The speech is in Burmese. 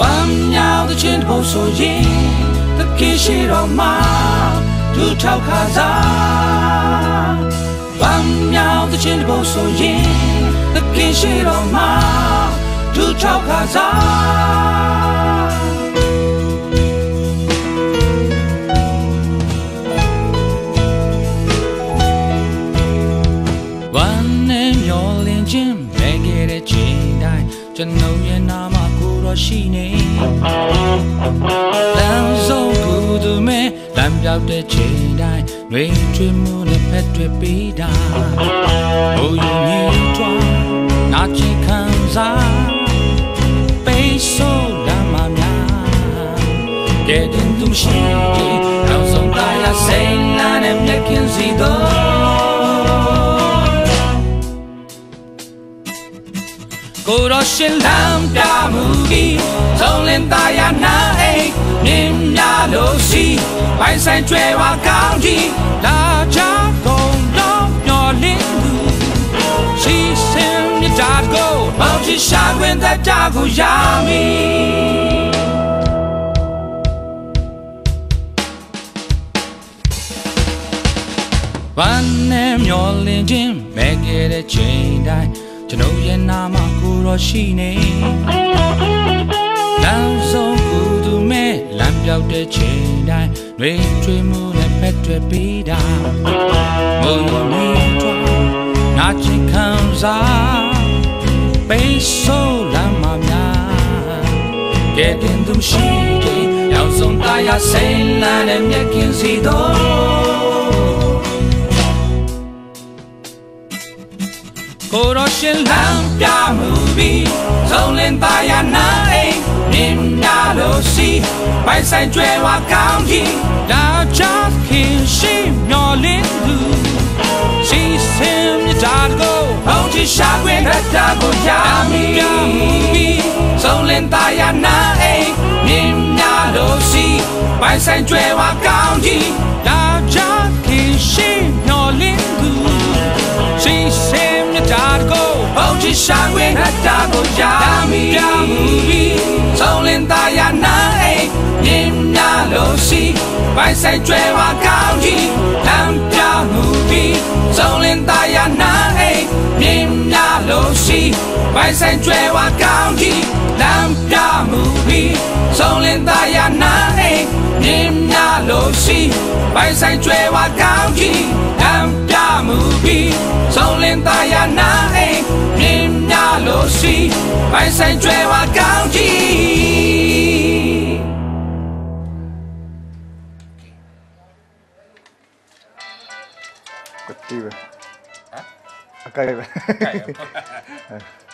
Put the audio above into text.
ဝမ်းမြောက်တဲ့ချင်းဖို့ဆိုရင်တကိရှိတော်မှာဒုထောက်ခါစားဝမ်းမြောက်တဲ့ချင်းဖို့ဆိုရင်တကိရှိတော်မှာဒုထောက်ခါစားဝမ်းနဲ့မျောလင်းခြင်းပဲခဲ့တဲ့ချိန်တိုင်းကျွန်ုပ်ရဲ့နာမကိုတော့ ရှိနေလမ်းဆုံးကူသူမဲလမ်းပြောက်တဲ့ချိန်တိုင်းနှွေထွေးမှုနဲ့ဖက်တွေ့ပြီးတာဘိုးယူမြည်ထွားနာချင်ခံစားပေးဆိုးလမ်းမများကဲတင်သူရှိတယ်နောက်ဆုံးတရားစိတ်လာနဲ့မြက်ခင်စီတော့ ရောရှင်လမ်းပြမှုပြီးသုံးလင်းသားရနာအိမ်မြင်များလို့ရှိပိုင်ဆိုင်ကျွဲဝါကောင်းကြီးလာချကုန်တော့မျောလင်းသူရှိစင်မြတ်တာကိုမောင်ချရှာခွင့်တတ်တာကိုရမည်ဝမ်းနဲ့မျောလင်းခြင်းမဲ့ခဲ့တဲ့ချိန်တိုင်း ကျွန်ုပ်ရဲ့နာမကိုတော့ရှိနေလမ်းဆုံးကူသူမဲ့လမ်းပြောက်တဲ့ချိန်တိုင်းနှွေထွေးမှုနဲ့ဖက်တွေ့ပြီးတာမို့ရမီထွားနာချင်ခံစားပေးဆိုးလမ်းမများကဲတင်သူရှိတယ်ရောက်ဆုံးတရားစိတ်လန်းနဲ့မြက်ကင်းစီတော့ ကိုရောရှင်လမ်းပြမှုပြီးသုံးလင်းသားရနာအိမ်မြင်များလို့ရှိပိုင်ဆိုင်ကျွဲဝါကောင်းကြီးလာချခင်ရှိမျောလင်းသူရှိစင်မြတာကိုဘုံချရှာခွင့်ရတာကိုရမီပြမှုပြီးသုံးလင်းသားရနာအိမ်မြင်များလို့ရှိပိုင်ဆိုင်ကျွဲဝါကောင်းကြီး ရှာခွင့်ရတာကိုရမီရမှုပြီးသုံးလင်းသားရနာအိမ်မြင်များလို့ရှိပိုင်ဆိုင်ကျွဲဝါကောင်းကြီးလမ်းပြမှုပြီးသုံးလင်းသားရနာအိမ်မြင်များလို့ရှိပိုင်ဆိုင်ကျွဲဝါကောင်းကြီးလမ်းပြမှုပြီးသုံးလင်းသားရနာအိမ်မြင်များလို့ရှိပိုင်ဆိုင်ကျွဲဝါကောင်းကြီးလမ်းပြမှုပြီးဆုံးလင်းသား ပိုင်ဆိုင်ကျွဲဝါကောင်းကြီးကတိပဲအကိုက်ပဲကြိုက်ရော